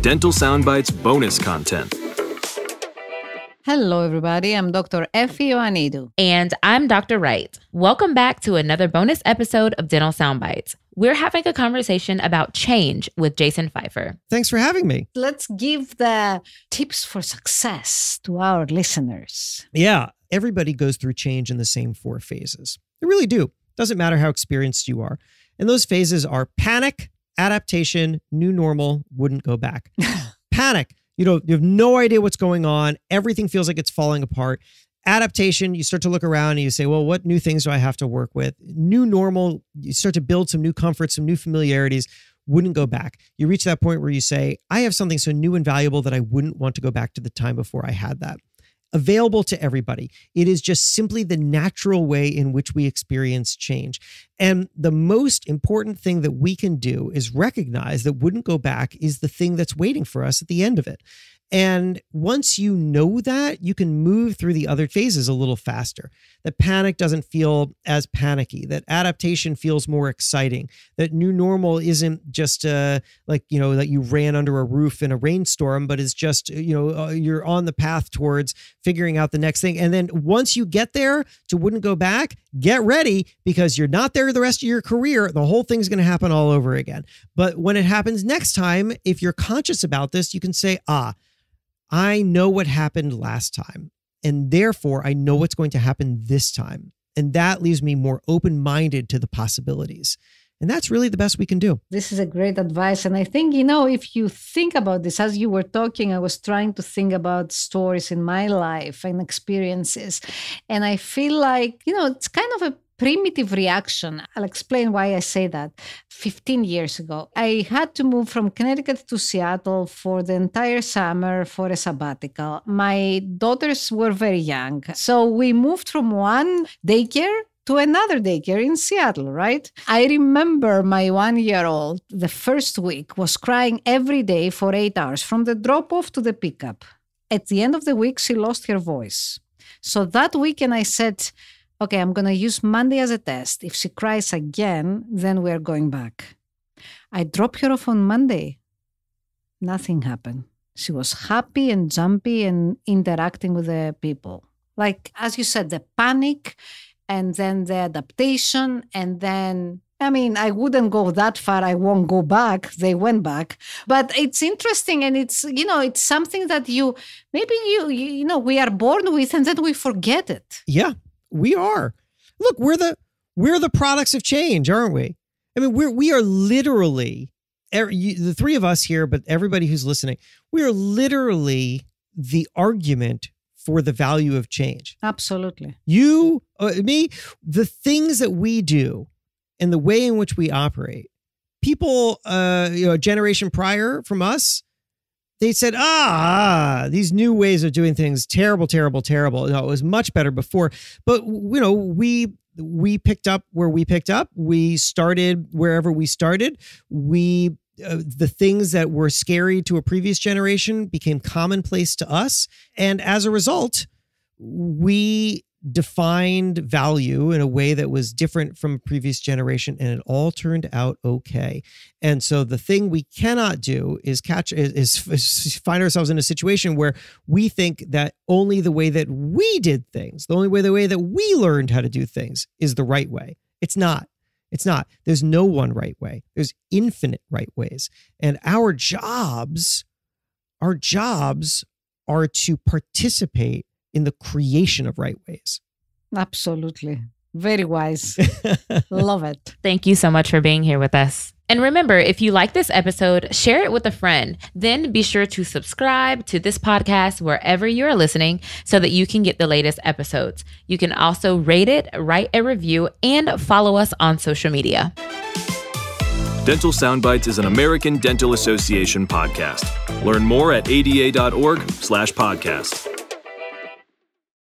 Dental Soundbites bonus content. Hello, everybody. I'm Dr. Effie Ioannidou. And I'm Dr. Wright. Welcome back to another bonus episode of Dental Soundbites. We're having a conversation about change with Jason Feifer. Thanks for having me. Let's give the tips for success to our listeners. Yeah, everybody goes through change in the same four phases. They really do. Doesn't matter how experienced you are. And those phases are panic, adaptation, new normal, wouldn't go back. panic, you know, you have no idea what's going on. Everything feels like it's falling apart. Adaptation, you start to look around and you say, well, what new things do I have to work with? New normal, you start to build some new comforts, some new familiarities, wouldn't go back. You reach that point where you say, I have something so new and valuable that I wouldn't want to go back to the time before I had that available to everybody. It is just simply the natural way in which we experience change. And the most important thing that we can do is recognize that wouldn't go back is the thing that's waiting for us at the end of it. And once you know that, you can move through the other phases a little faster. That panic doesn't feel as panicky, that adaptation feels more exciting, that new normal isn't just uh, like, you know, that you ran under a roof in a rainstorm, but it's just, you know, uh, you're on the path towards figuring out the next thing. And then once you get there to wouldn't go back, get ready because you're not there the rest of your career. The whole thing's going to happen all over again. But when it happens next time, if you're conscious about this, you can say, ah, I know what happened last time, and therefore I know what's going to happen this time. And that leaves me more open minded to the possibilities. And that's really the best we can do. This is a great advice. And I think, you know, if you think about this, as you were talking, I was trying to think about stories in my life and experiences. And I feel like, you know, it's kind of a primitive reaction. I'll explain why I say that. 15 years ago, I had to move from Connecticut to Seattle for the entire summer for a sabbatical. My daughters were very young. So we moved from one daycare to another daycare in Seattle, right? I remember my one year old, the first week, was crying every day for eight hours from the drop off to the pickup. At the end of the week, she lost her voice. So that weekend, I said, okay, I'm going to use Monday as a test. If she cries again, then we're going back. I dropped her off on Monday. Nothing happened. She was happy and jumpy and interacting with the people. Like, as you said, the panic and then the adaptation. And then, I mean, I wouldn't go that far. I won't go back. They went back. But it's interesting. And it's, you know, it's something that you, maybe you, you know, we are born with and then we forget it. Yeah we are. Look, we're the we're the products of change, aren't we? I mean, we're we are literally the three of us here, but everybody who's listening, we are literally the argument for the value of change. Absolutely. You, uh, me, the things that we do and the way in which we operate. People, uh, you know, a generation prior from us, they said, ah, these new ways of doing things, terrible, terrible, terrible. No, it was much better before. But you know, we we picked up where we picked up. We started wherever we started. We uh, the things that were scary to a previous generation became commonplace to us, and as a result, we defined value in a way that was different from a previous generation and it all turned out okay. And so the thing we cannot do is catch is, is, find ourselves in a situation where we think that only the way that we did things the only way the way that we learned how to do things is the right way. It's not. It's not. There's no one right way. There's infinite right ways. And our jobs our jobs are to participate in the creation of right ways. Absolutely. Very wise. Love it. Thank you so much for being here with us. And remember, if you like this episode, share it with a friend. Then be sure to subscribe to this podcast wherever you are listening so that you can get the latest episodes. You can also rate it, write a review, and follow us on social media. Dental Soundbites is an American Dental Association podcast. Learn more at ada.org slash podcast.